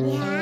Yeah.